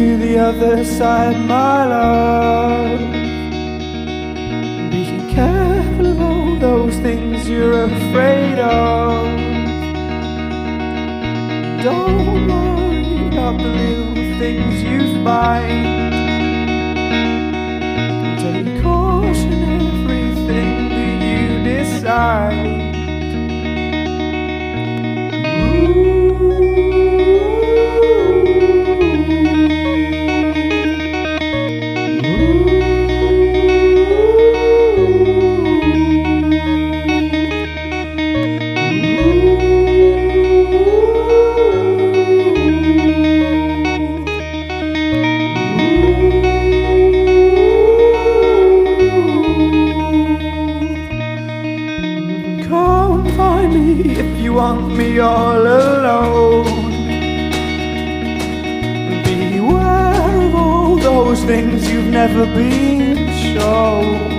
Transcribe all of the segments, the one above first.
other side, my love. Be careful of all those things you're afraid of. Don't worry about the little things you find. Take caution everything that you decide. Me if you want me all alone. Beware of all those things you've never been shown.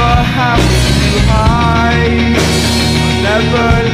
never have to hide. I'll never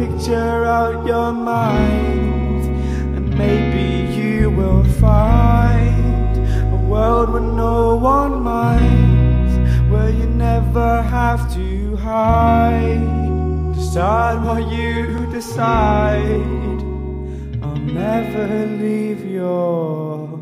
picture out your mind, and maybe you will find a world where no one minds, where you never have to hide. Decide what you decide. I'll never leave your